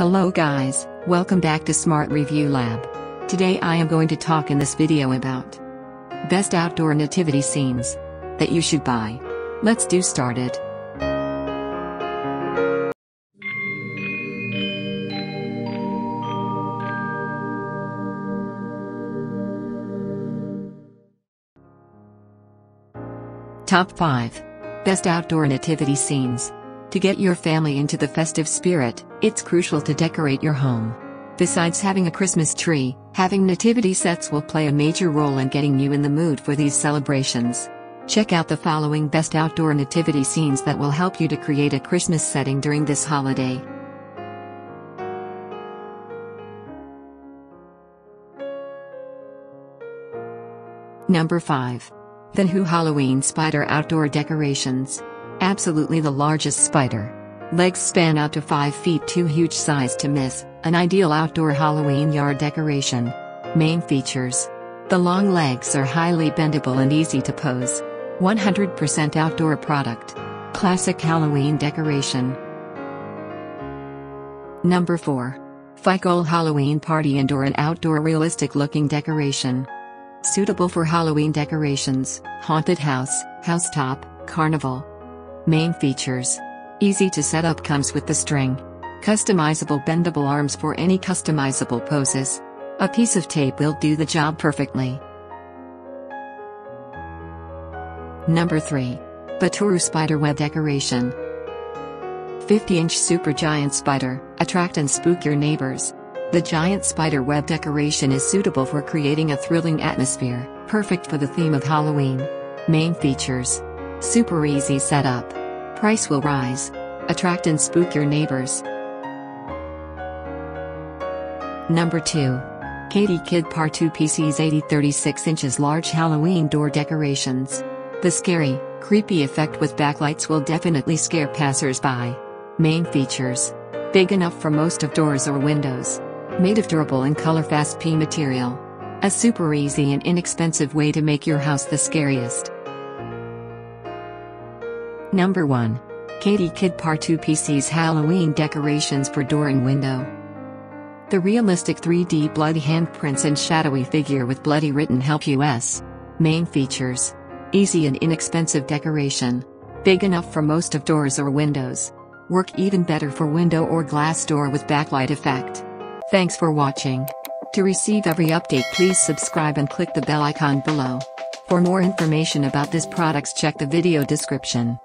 Hello guys, welcome back to Smart Review Lab. Today I am going to talk in this video about Best Outdoor Nativity Scenes that you should buy. Let's do started. Top 5 Best Outdoor Nativity Scenes to get your family into the festive spirit, it's crucial to decorate your home. Besides having a Christmas tree, having nativity sets will play a major role in getting you in the mood for these celebrations. Check out the following best outdoor nativity scenes that will help you to create a Christmas setting during this holiday. Number 5. Venhoo Halloween Spider Outdoor Decorations. Absolutely the largest spider. Legs span out to 5 feet too huge size to miss, an ideal outdoor Halloween yard decoration. Main features. The long legs are highly bendable and easy to pose. 100% outdoor product. Classic Halloween decoration. Number 4. FiGoal Halloween Party Indoor and Outdoor Realistic Looking Decoration. Suitable for Halloween decorations, haunted house, housetop, carnival. Main features. Easy to set up comes with the string. Customizable bendable arms for any customizable poses. A piece of tape will do the job perfectly. Number 3. Baturu Spider Web Decoration 50-inch super giant spider, attract and spook your neighbors. The giant spider web decoration is suitable for creating a thrilling atmosphere, perfect for the theme of Halloween. Main features. Super easy setup. Price will rise. Attract and spook your neighbors. Number 2. KD KIDPAR 2 PC's 80 36 inches large Halloween door decorations. The scary, creepy effect with backlights will definitely scare passers-by. Main features. Big enough for most of doors or windows. Made of durable and color-fast P material. A super easy and inexpensive way to make your house the scariest. Number 1. KD KIDPAR 2 PC's Halloween decorations for door and window. The realistic 3D bloody handprints and shadowy figure with bloody written help US. Main features. Easy and inexpensive decoration. Big enough for most of doors or windows. Work even better for window or glass door with backlight effect. Thanks for watching. To receive every update please subscribe and click the bell icon below. For more information about this products check the video description.